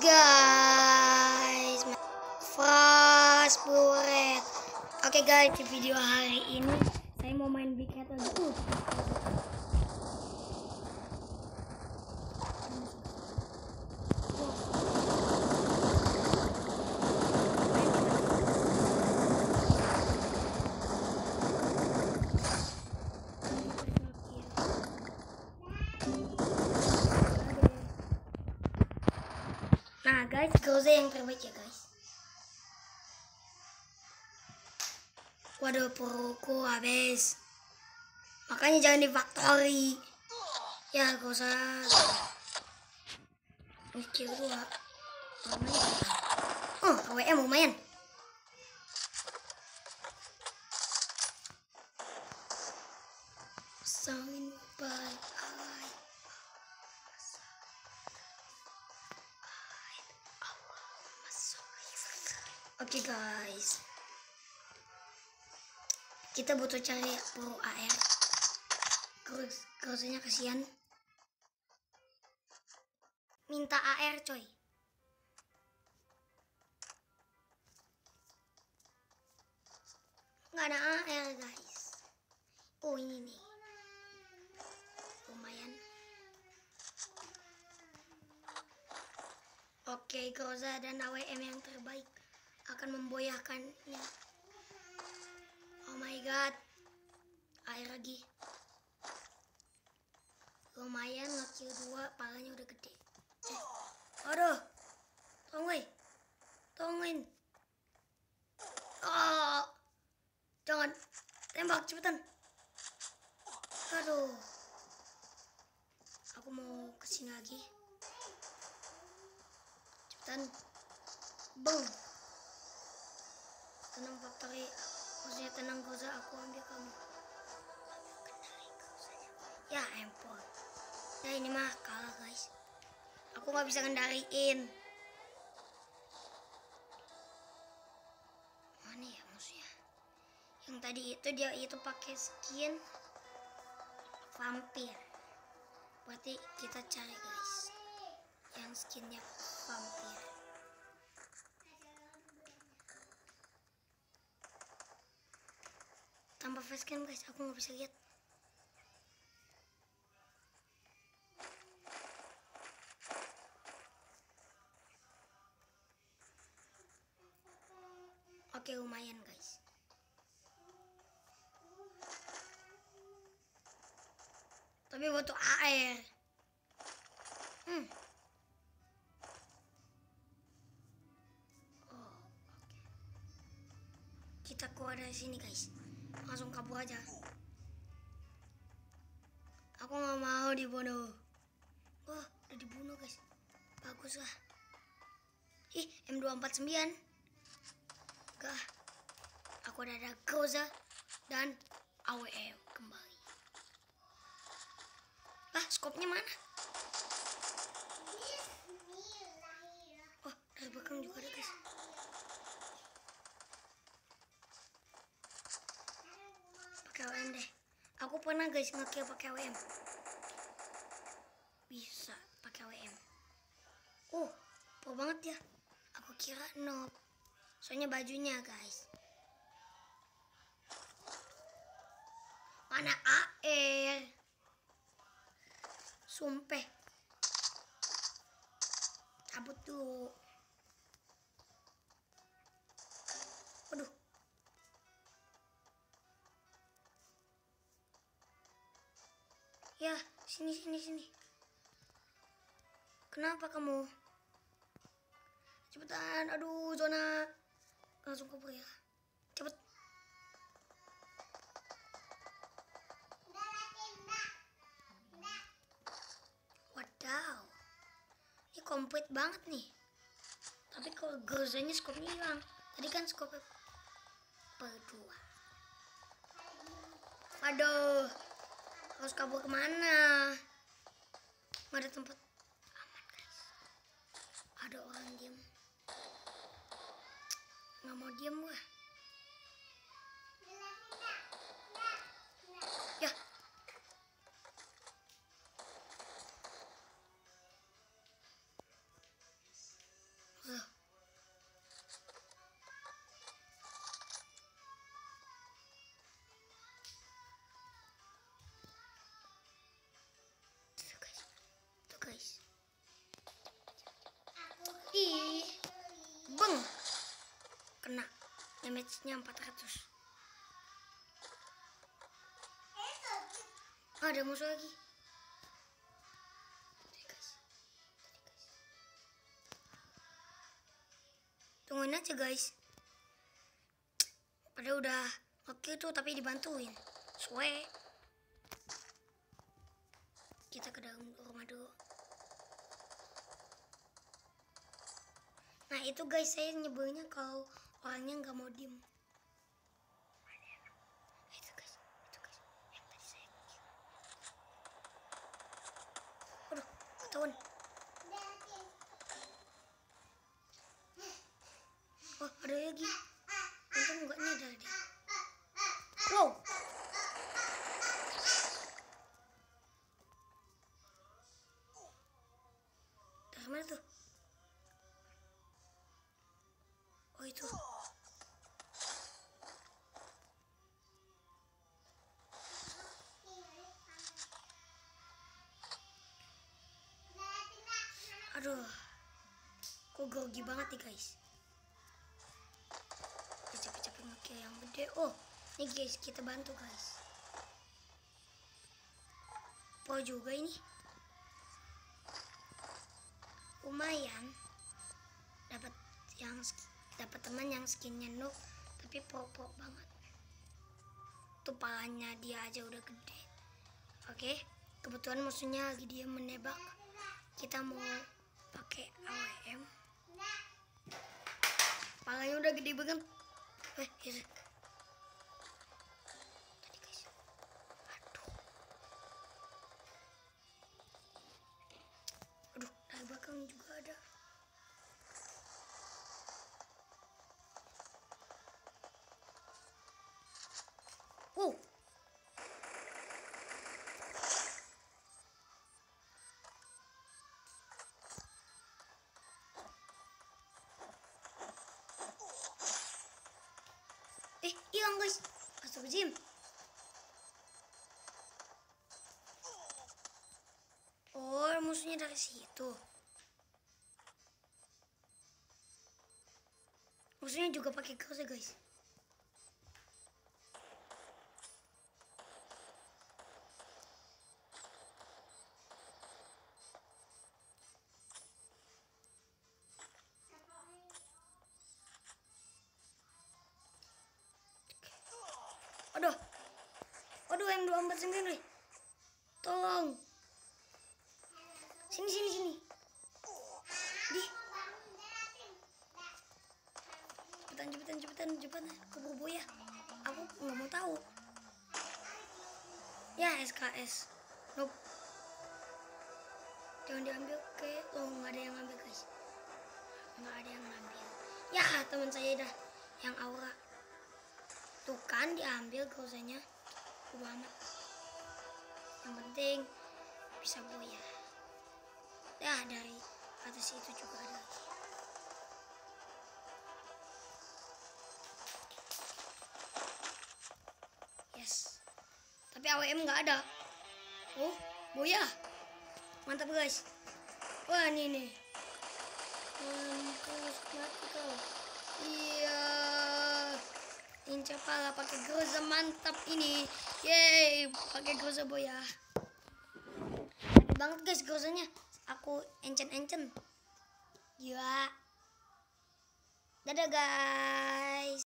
guys. Frost Buret Oke guys di video hari ini Saya mau main Big dulu Guys, Goze yang terbaik ya guys. Waduh, peruku habis. Makanya jangan di factory. Ya, gak usah. Mikir dua. Oh, AWM lumayan. Sangin Oke guys, kita butuh cari peluru AR. Terus kasihan. Minta AR coy. Nggak ada AR guys. Oh ini nih. Lumayan. Oke, Groza dan AWM yang terbaik akan memboyahkannya. Oh my god. Air lagi. Lumayan ngekill dua, palanya udah gede. Cek. Aduh. Tungguin. Tungguin. Oh. Jangan. Tembak cepetan. Aduh. Aku mau ke sini lagi. Cepetan. Bang tenang factory maksudnya tenang goza. Aku ambil kamu. Ya empor ya ini mah kalah guys. Aku nggak bisa kendaliin mana ya musuhnya yang tadi itu dia itu pakai skin vampir. Berarti kita cari guys yang skinnya vampir tanpa facecam guys aku nggak bisa lihat. Oke lumayan guys. Tapi butuh air. Hmm. oh, kita keluar dari sini guys langsung kabur aja. Aku nggak mau dibunuh. Wah udah dibunuh guys. Bagus lah. Ih M249 gah. Aku udah ada Goza dan AWM kembali. Lah skopnya mana oh dari belakang juga ada guys pakai WM deh. Aku pernah guys ngekill pakai WM. Bisa pakai WM. Oh, pro banget ya. Aku kira noob. Soalnya bajunya guys. Mana AR? Sumpah. Cabut dulu. Ya, sini sini sini. Kenapa kamu? Cepetan, aduh zona. Langsung kabur ya. Cepet. Wadaw. Ini komplit banget nih. Tapi kalau gozanya skopnya hilang. Tadi kan skopnya berdua. Waduh harus kabur ke mana? Nggak ada tempat aman guys. Ada orang diem. Nggak mau diem gua damage-nya 400. Ah, ada musuh lagi. Tungguin aja guys. Padahal udah oke tuh tapi dibantuin. Suwe. Kita ke dalam rumah dulu. Nah itu guys saya nyebelnya kalau orangnya nggak mau diem. Itu guys. Oh, ada lagi. Untung nggak nyadar. Wow. Mana? Aduh. Kok grogi banget nih guys. Capek-capek ngekill yang gede. Oh, ini guys kita bantu guys. Po juga ini. Lumayan. Dapat yang dapat teman yang skinnya noob tapi pro-pro banget. Tuh dia aja udah gede. Oke, kebetulan musuhnya lagi dia menebak. Kita mau pakai AWM. Palanya udah gede banget. Eh, Eh, hilang guys. Astagfirullahaladzim. Oh, musuhnya dari situ. Musuhnya juga pakai kaos ya guys. Aduh. Aduh, M249 nih. Tolong. Sini, sini, sini. Di. Cepetan, cepetan, cepetan, cepetan. Keburu boya. Aku nggak mau tahu. Ya, SKS. Nope. Jangan diambil ke... Oh, nggak ada yang ngambil, guys. Nggak ada yang ngambil. Ya, teman saya dah. Yang aura. Tuh kan diambil gausanya. Amat. Yang penting bisa boya. Ya dari atas itu juga ada. Yes. Tapi AWM nggak ada. Oh, boya. Mantap guys. Wah ini nih. Mampus mati kau. Inca pala pakai groza mantap ini. Yeay, pakai groza boya. Mantap banget guys grozanya. Aku encen-encen. Gila. Dadah guys.